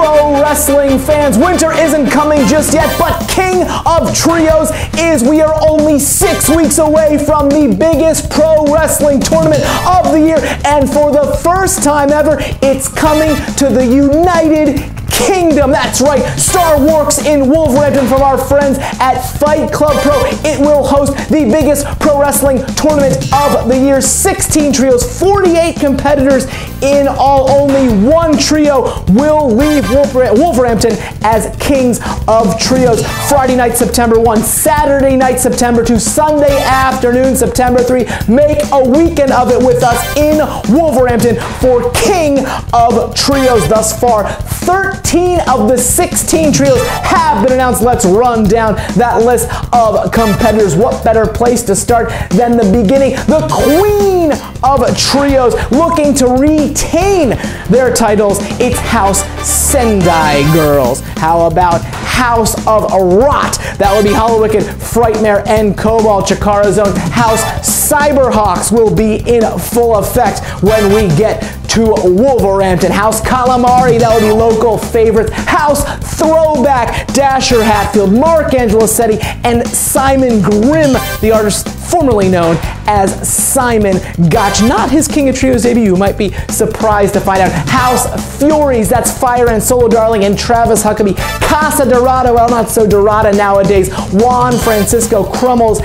wrestling fans. Winter isn't coming just yet, but King of Trios is. We are only six weeks away from the biggest pro wrestling tournament of the year, and for the first time ever, it's coming to the United Kingdom. That's right, Starworks in Wolverhampton from our friends at Fight Club Pro. It will host the biggest pro wrestling tournament of the year. 16 trios, 48 competitors in all. Only one trio will leave Wolverhampton as kings of trios. Friday night, September 1, Saturday night, September 2, Sunday afternoon, September 3. Make a weekend of it with us in Wolverhampton for King of Trios thus far. 13 of the 16 trios have been announced. Let's run down that list of competitors. What better place to start than the beginning? The queen of trios looking to retain their titles. It's House Sendai Girls. How about House of Rot? That would be Hallowicked, Frightmare, and Kobald Chikara Zone. House Cyberhawks will be in full effect when we get to Wolverhampton. House Calamari, that will be local favorites. House Throwback, Dasher Hatfield, Mark Angelosetti, and Simon Grimm, the artist formerly known as Simon Gotch. Not his King of Trios debut. You might be surprised to find out. House Furies, that's Fire and Solo Darling and Travis Huckabee. Casa Dorada, well, not so Dorada nowadays. Juan Francisco Crummels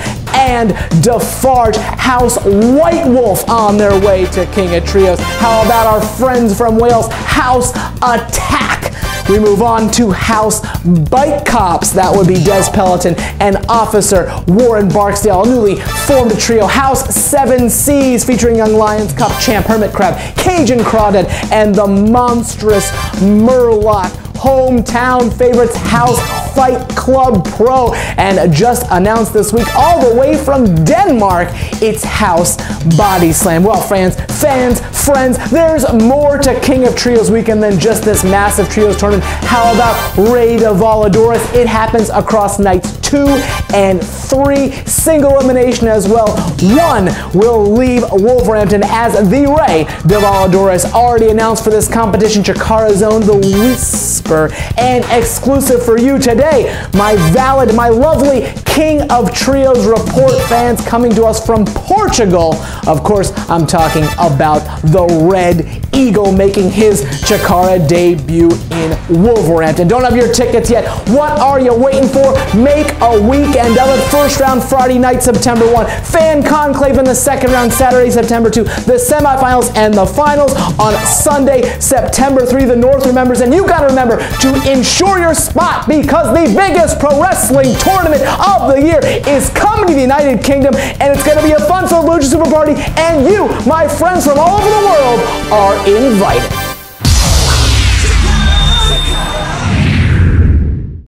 and Defarge. House White Wolf on their way to King of Trios. How about our friends from Wales? House Attack. We move on to House Bike Cops. That would be Des Peloton and Officer Warren Barksdale. Newly formed trio, House Seven Seas, featuring Young Lions Cup champ Hermit Crab, Cajun Crawdad, and the monstrous Murloc hometown favorites House Fight Club Pro. And just announced this week, all the way from Denmark, it's House Body Slam. Well, fans, fans, friends, there's more to King of Trios weekend than just this massive Trios tournament. How about Rey de Voladores? It happens across nights two and three. Single elimination as well. One will leave Wolverhampton as the Rey de Voladores already announced for this competition. Chikara Zone, the Whisper, and exclusive for you today, my valid, my lovely King of Trios report fans coming to us from Portugal. Of course, I'm talking about the Red Eagle making his Chikara debut in Wolverhampton. Don't have your tickets yet. What are you waiting for? Make a weekend of it. First round Friday night, September 1. Fan Conclave in the second round, Saturday, September 2. The semifinals and the finals on Sunday, September 3. The North remembers, and you got to remember to ensure your spot because the biggest pro wrestling tournament of the year is coming to the United Kingdom, and it's going to be a fun-filled Lucha Super Party, and you, my friends from all over the world, are invited.